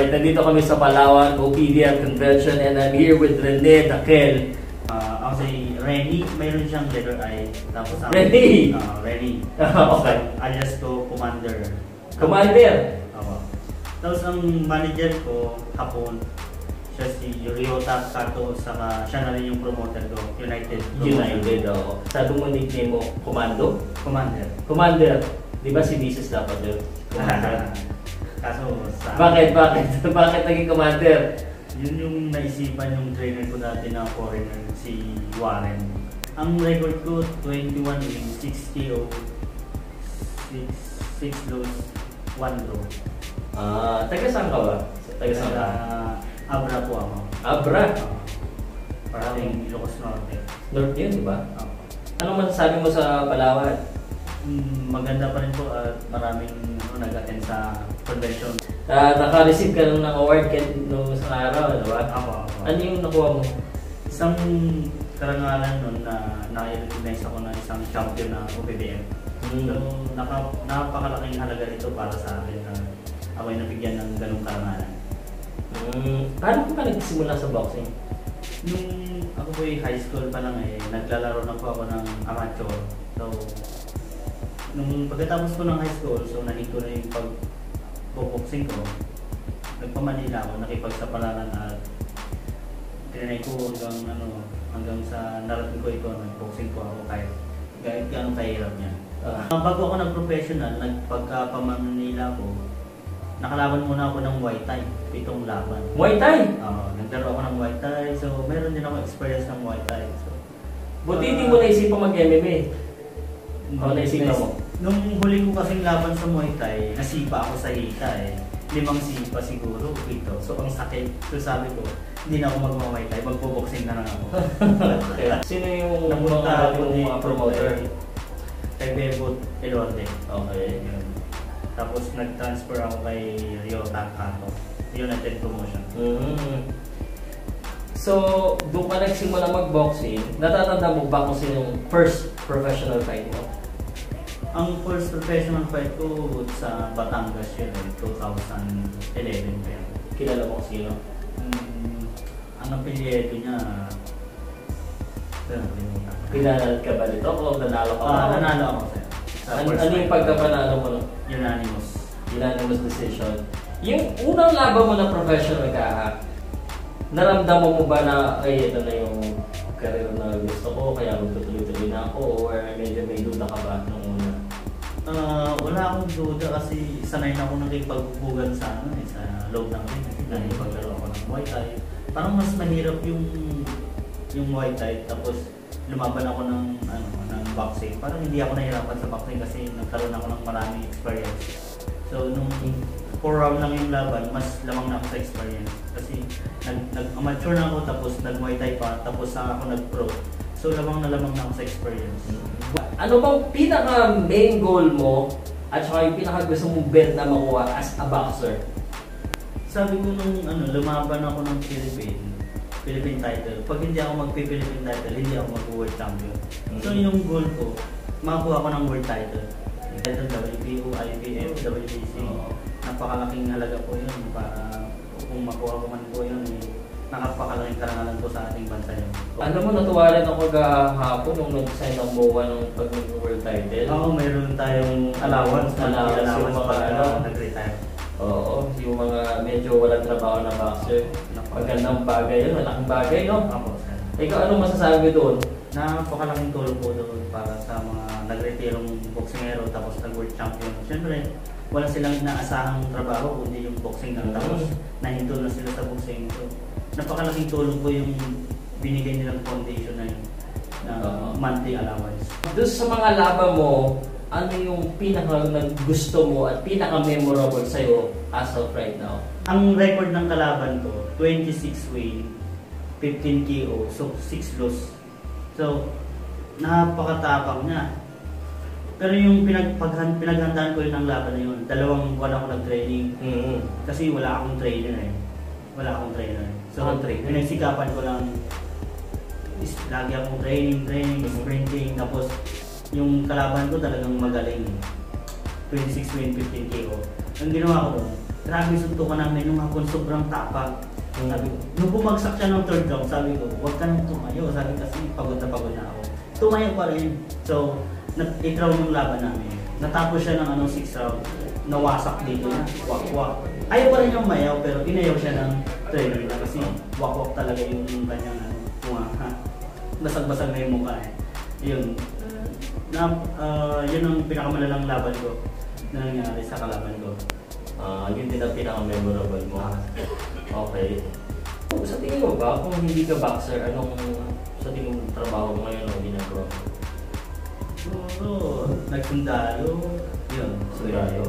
Right, nandito kami sa Palawan OPDM Convention and I'm here with Rene Daquel. Ah, ako si Renny, mayroon siyang letter I. Tapos ang Renny? Ah, Renny. Okay. Alias ko, Commander. Commander. Ako. Tapos ang manager ko, hapon, siya si Ryota Kato, saka siya na rin yung promoter ko, United. United, oo. Sabi mo nickname mo, Commando? Commander. Commander. Di ba si Mrs. dapat yun? Commander. Kaso sa... Bakit? Bakit? Bakit naging Commander? Yun yung naisipan yung trainer ko dati na foreigner, si Warren. Ang record ko, 21 wins, 6 KO, 6, 6 loss, 1 draw. Ah, taga saan ka ba? Taga saan ka? Abra po ako. Abra. Uh, parating Ilocos Norte. North yun, di ba? Ako. Anong masasabi mo sa Palawan? Mm, maganda pa rin po at maraming ano, nag-attend sa convention. Ah, naka-receive ka ng award nung isang araw, di ba? Ako, ako. Ano yung nakuha mo? Isang karangalan nun na na-recognize ako na isang champion na OPBM. So, naka, napakalaking halaga nito para sa akin na ako'y nabigyan ng ganong karangalan. Mm, paano ka nagsimula sa boxing? Nung ako po high school pa lang eh, naglalaro na po ako ng amateur. So, nung pagkatapos ko ng high school, so nahinto na yung pag-boxing ko. Nagpa-Manila ako, nakipagsapalaran at tinanay ko hanggang ano, hanggang sa narating ko ito, nag-boxing po ako kahit kahit gaano kahirap niya. Ah. Uh, bago ako nag-professional, nagpagka-Manila ko, nakalaban muna ako ng Muay Thai, pitong laban. Muay Thai! Oo, naglaro ako ng Muay Thai, so meron din ako experience ng Muay Thai. So, Buti hindi mo naisipan mag-MMA. Oo, naisipan mo. Nung huli ko kasing laban sa Muay Thai, nasipa ako sa hita eh. Limang sipa siguro, ito. So ang sakit. So sabi ko, hindi na ako mag-Muay Thai, magbo-boxing na lang ako. Sino yung Napunta yung mga promoter? Kay Bebot Elorde. Okay. Yun. Tapos nag-transfer ako kay Rio Takato. United Promotion. Mm. So, doon ka nagsimula mag-boxing, natatanda mo ba kung sino yung first professional fight mo? Ang first professional fight ko sa Batangas yun, eh, 2011 pa yun. Kilala mo kung sino? Mm, ang apelyedo niya. Pinanal ka ba nito o nanalo ka ba? Ah, nanalo ako sir. Sa Ano, ano yung pagkapanalo mo? Unanimous. Unanimous decision. Yung unang laban mo na professional ka? Naramdaman mo ba na, ay, ito na yung career na gusto ko, kaya magtutuloy-tuloy na ako, or medyo may duda ka ba nung una? Ah, wala akong duda kasi sanay na ako nakipagbugan sa ano eh, sa loob ng ring. Nakipaglaro ako ng Muay Thai. Parang mas mahirap yung yung Muay Thai tapos lumaban ako ng ano ng boxing. Parang hindi ako nahirapan sa boxing kasi nagkaroon ako ng maraming experience. So nung 4 round lang yung laban, mas lamang na ako sa experience. Kasi nag, nag-amateur na ako tapos nag-Muay Thai pa tapos saka ako nag-pro. So lamang na lamang na ako sa experience. Ano bang pinaka main goal mo at saka yung pinaka gusto mong belt na makuha as a boxer? Sabi ko nung ano, lumaban ako ng Philippine, Philippine title. Pag hindi ako magpi-Philippine title, hindi ako mag-world champion. So Mhm. yung goal ko, makakuha ko ng world title. Title WBO, IBF, WBC. Oo. Napakalaking halaga po yun para kung makuha ko man po yun, eh, nakapakalaking karangalan po sa ating bansa yun. Alam mo, natuwa rin ako kahapon nung nag-sign ng MOA ng pag world title. Oo, mayroon tayong allowance, Allowance, allowance, yung mga ano. nag-retire. Oo, yung mga medyo walang trabaho na boxer. Magandang bagay yun, malaking bagay, no? Ako, sir. Ikaw, ano masasabi doon? Napakalaking tulong po doon para sa mga nagretirong boksingero tapos nag-world champion. Siyempre, wala silang inaasahang trabaho kundi yung boxing lang. Tapos nahinto na sila sa boxing. So, napakalaking tulong po yung binigay nilang foundation na yun na monthly allowance. Doon sa mga laban mo, ano yung pinaka gusto mo at pinaka memorable sa'yo as of right now? Ang record ng kalaban ko, 26 win, 15 KO, so 6 loss. So, napakatapang niya. Pero yung pinagpaghan, pinaghandaan ko yun ng laban na yun, dalawang buwan ako nag-training Mm-hmm. kasi wala akong trainer eh. Wala akong trainer. So, Walang trainer? pinagsikapan ko lang is, lagi akong training, training, Mhm. sprinting, tapos yung kalaban ko talagang magaling. 26 win, 15 KO. Ang ginawa ko doon, grabe suntukan namin yung hapon sobrang tapa. Mm. Sabi ko, nung bumagsak siya ng third round, sabi ko, huwag ka nang tumayo. Sabi kasi pagod na pagod na ako. Tumayo pa rin. So, nag-8 round yung laban namin. Natapos siya ng ano, 6 round. Nawasak dito na, wak-wak. Ayaw pa rin yung mayaw, pero inayaw siya ng trainer na kasi wak-wak talaga yung kanyang ano, mukha. Ha? Basag-basag na yung mukha eh. Yun. Na, ah, yun ang pinakamalalang laban ko na nangyari sa kalaban ko. Ah, yun din ang pinaka-memorable mo. Okay. Sa tingin mo ba, kung hindi ka boxer, anong sa tingin mo trabaho mo ngayon o ginagawa mo? Siguro, nagsundalo, yun. Sundalo?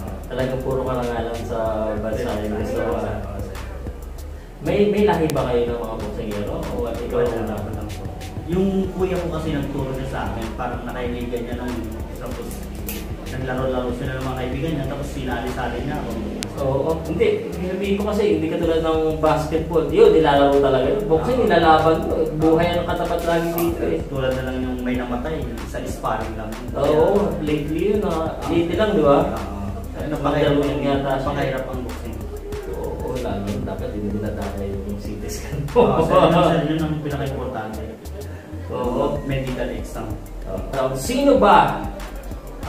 Ah, Talagang puro ka lang alam sa bansa yung gusto sa- May may lahi ba kayo ng mga boksingero? O ikaw Wala na lang, lang po. Yung kuya ko kasi nagturo niya sa akin, parang nakaibigan niya nung tapos naglaro-laro sila ng mga kaibigan niya, tapos sinali-sali niya ako. Oo, hindi. Sabihin ko kasi, hindi katulad ng basketball. Yun, nilalaro talaga yun. Boxing, Ah. nilalaban mo. Buhay ang katapat lagi dito eh. Tulad na lang yung may namatay sa sparring lang. Oo, lately yun ah. Lately lang, di ba? Ano, Napakahirap yun yata siya. Napakahirap ang boxing. Oo, lalo. Dapat hindi dinadala yung CT scan mo. Oo, so, yun, ang- pinaka-importante. Oo. Medical exam. Um, sino ba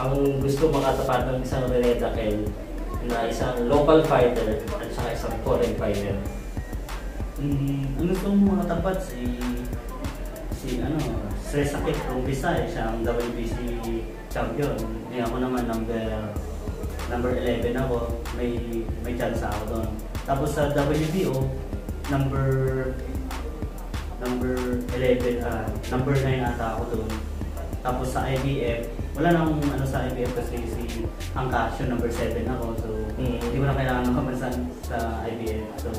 ang gusto makatapat ng isang Rene Daquel na isang local fighter at saka isang foreign fighter? Mm, ang gusto mong mga tapat si si ano, Sir Sakit from Visay, siya ang WBC champion. Eh ako naman number number 11 ako, may may chance ako doon. Tapos sa WBO, number number 11 ah number 9 ata ako doon. Tapos sa IBF, wala nang ano sa IBF kasi si Angkasyo number 7 ako. So Mm. hindi ko na kailangan makapansan sa IBF. So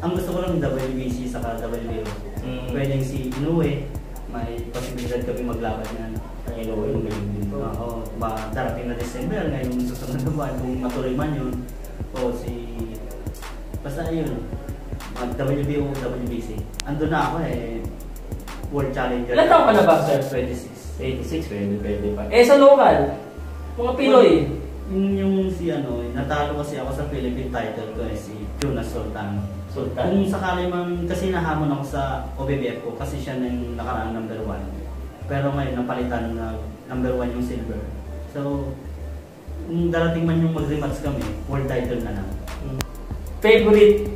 ang gusto ko lang WBC saka WBO. Mm. Pwedeng si Inoue, may posibilidad kami maglaban yan. Ang inuwi mo galing dito. Oo, ba darating na December ngayong susunod na buwan kung matuloy man yun. O si basta yun. Mag WBO, WBC. Ando na ako eh. World Challenger. Ilan taon ka na ba, sir? 26. 86, pwede, pwede pa. Eh, sa local, mga Pinoy. Yung, yung si ano, natalo kasi ako sa Philippine title ko eh, si Jonas Sultan. Sultan. Kung sakali man, kasi nahamon ako sa OBBF ko kasi siya na yung nakaraang number one. Pero ngayon, napalitan na number one yung silver. So, kung darating man yung mag-rematch kami, world title na lang. Favorite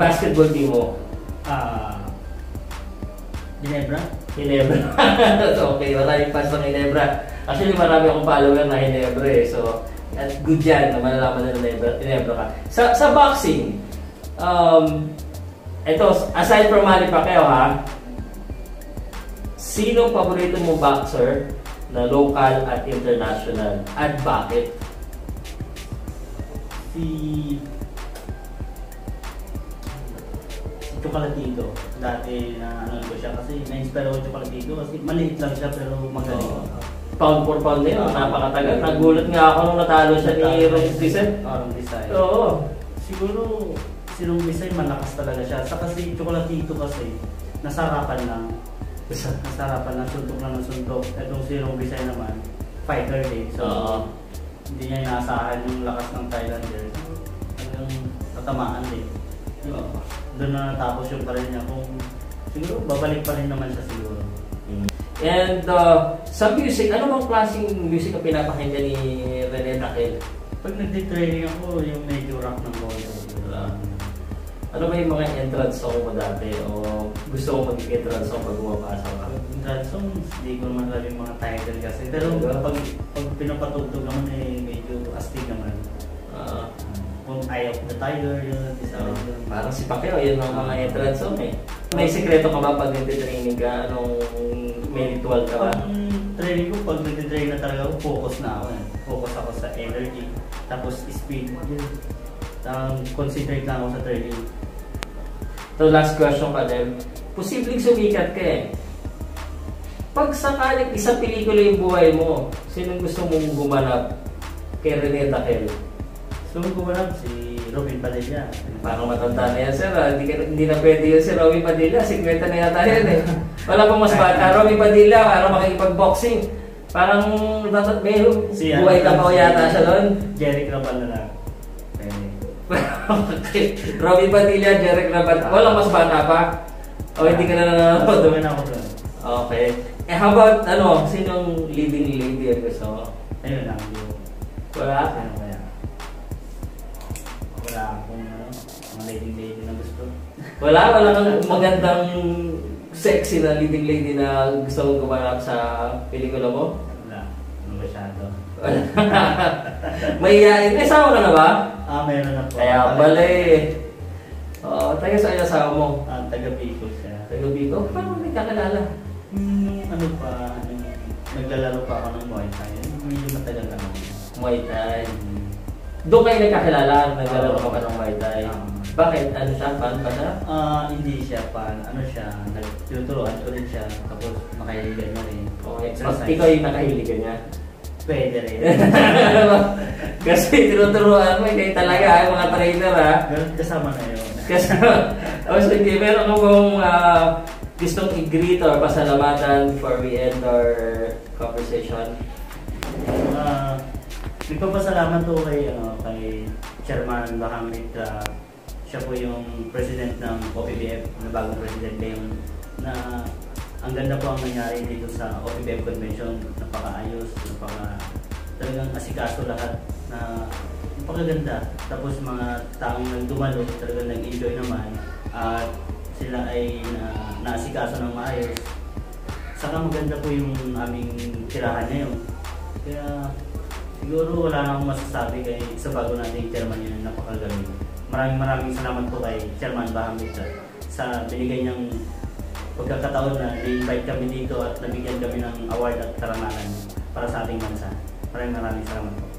basketball team mo? Ah, Ginebra? Ginebra. okay, maraming fans ng Ginebra. Actually, marami akong follower na Ginebra eh. So, at good yan na malalaman na Ginebra, Ginebra ka. Sa, sa boxing, um, ito, aside from Manny Pacquiao ha, sino paborito mo boxer na local at international? At bakit? Si... Si Chocolatito. Dati na ano ko siya kasi na-inspire ako Chocolatito kasi maliit lang siya pero magaling. Pound for pound na yun, napakatagal. Nagulat nga ako nung natalo siya ni Rose Dicen. Parang design. Oo. Siguro, si Rong Bisay malakas talaga siya. Sa kasi Chocolatito kasi, nasarapan lang. Nasarapan lang, suntok lang ng suntok. Itong si Rong Bisay naman, fighter din. So, Oo. hindi niya inaasahan yung lakas ng Thailander. Hanggang tatamaan din. Doon na natapos yung parin niya. Kung siguro, babalik pa rin naman siya siguro. And uh, sa music, ano bang klaseng music ang pinapakinggan ni Rene Taquel? Pag nagtitraining ako, yung medyo rock ng konti. Ah. Ano ba yung mga entrance song mo dati? O gusto mo maging entrance song pag pumapasok ka? Pag songs, hindi ko naman alam yung mga title kasi. Pero pag, pag pinapatugtog naman eh, medyo astig naman. Ah, Eye of the Tiger, yun, isa ah, yun. parang si Pacquiao, yun ang mga entrance song eh. May sikreto ka ba pag nagtitraining ka? Anong may ritual ka ba? Pag training ko, pag nagtitrain na talaga ako, focus na ako. eh. Focus ako sa energy, tapos speed. Yun. Um, concentrate lang ako sa training. So last question ka din. Posibleng sumikat ka eh. Pag sakaling isang pelikula yung buhay mo, sinong gusto mong gumanap kay Rene Taquel? So, wala, si Robin Padilla. Parang matanda na yan, sir. ah. Hindi, ka- hindi na pwede yun si Robby Padilla. 50 na yata yan eh. Wala pang mas bata. Robby Padilla, parang makikipag-boxing. Parang dapat may Si, ano, buhay ka pa si- yata siya doon. Jerry Crabal na lang. Okay. Robby Padilla, Jeric Rabat. Walang mas bata pa? O hindi ka na nanonood? Tuloy na ako doon. Okay. Eh, how about, ano, sinong leading lady mo? Ayun lang. Yung, Wala? ano kaya? Wala? Wala kang magandang sexy na leading lady na gusto mong gumanap sa pelikula mo? Wala. Ano masyado. May iyain. Eh, sama ka na ba? Ah, meron na po. Kaya pala eh. Oo, tayo sa iyo asawa mo. Ah, taga Bicol siya. Taga Bicol. Paano may kakilala? Hmm, ano pa, yung naglalaro pa ako ng Muay Thai. Medyo matagal na ako. Muay Thai. Doon kayo nagkakilala, naglalaro ka pa ng Muay Thai. Ah. Bakit? Ano siya? Fan pa siya? Ah, hindi siya pa, ano siya, nagtuturuan ko rin siya, tapos makahiligan niya rin. Okay. Mas ikaw yung nakahilig ka niya. Pwede rin. Kasi tinuturuan mo, kayo talaga, yung mga trainer ha. Ganun kasama na yun. Kasi, oh, sige, meron ka bang ah, gustong i-greet or pasalamatan before we end our conversation? Ah, nagpapasalamat po kay, ano, kay Chairman Bahamid uh, siya po yung president ng OPBF, na bagong president ngayon, na ang ganda po ang nangyari dito sa OPBF convention, napakaayos, napaka talagang asikaso lahat na napakaganda. Tapos mga taong nagdumalo, talagang nag-enjoy naman at sila ay na, naasikaso ng maayos. Saka maganda po yung aming tirahan ngayon. Kaya siguro wala na akong masasabi kay sa bago nating chairman yun, napakagaling. Maraming maraming salamat po kay Chairman Bahamid sir, sa binigay niyang pagkakataon na na-invite kami dito at nabigyan kami ng award at karangalan para sa ating bansa. Maraming maraming salamat po.